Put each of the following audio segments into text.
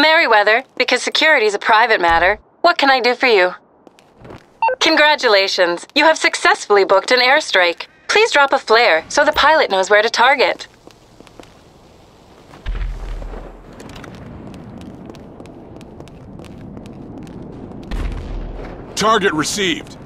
Merryweather, because security is a private matter, what can I do for you? Congratulations! You have successfully booked an airstrike. Please drop a flare so the pilot knows where to target. Target received.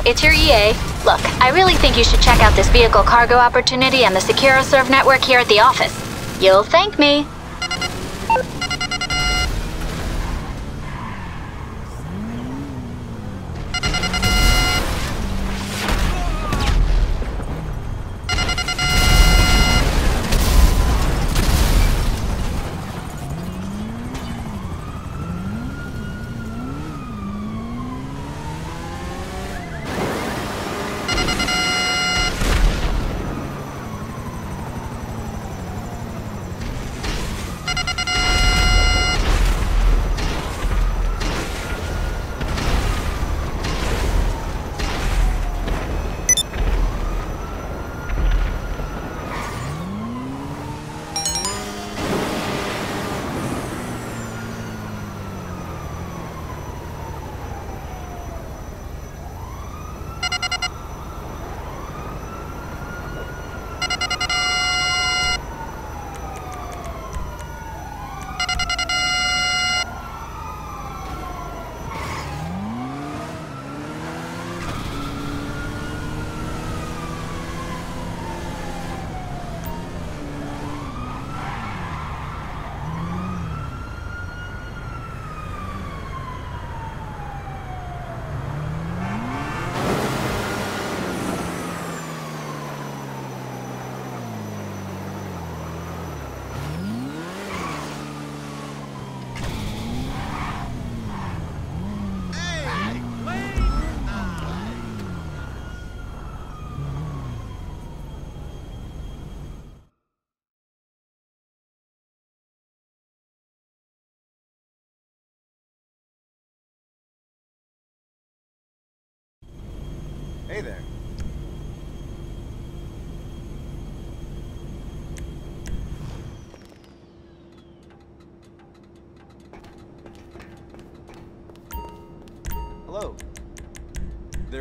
It's your PA. Look, I really think you should check out this vehicle cargo opportunity and the SecuroServ network here at the office. You'll thank me.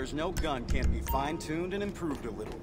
There's no gun can't be fine-tuned and improved a little.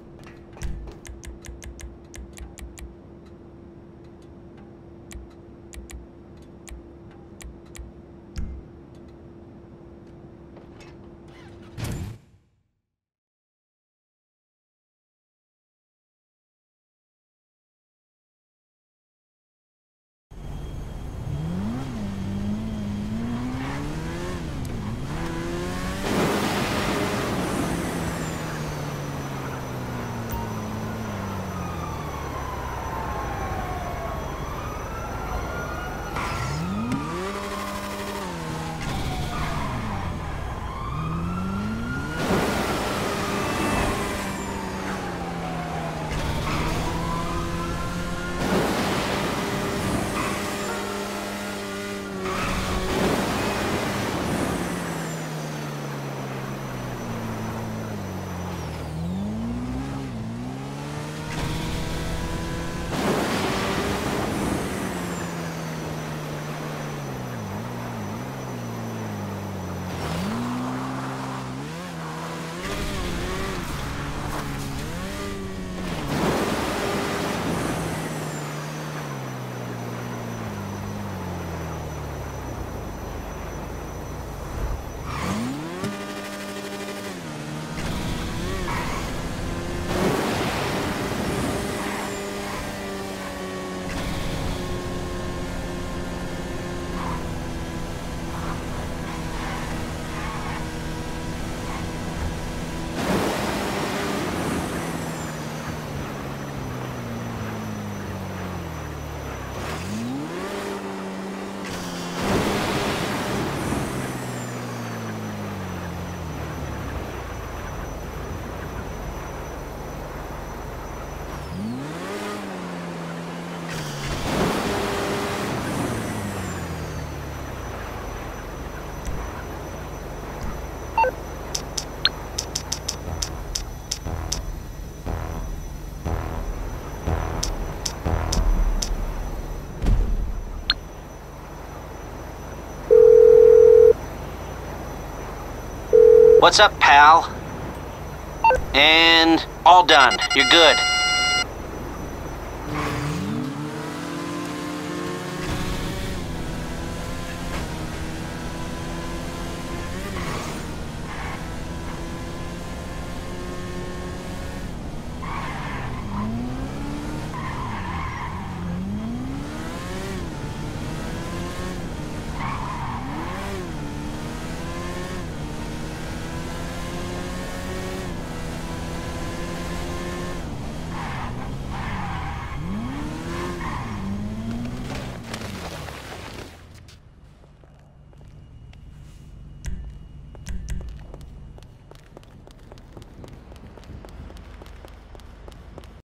What's up, pal? And all done. You're good.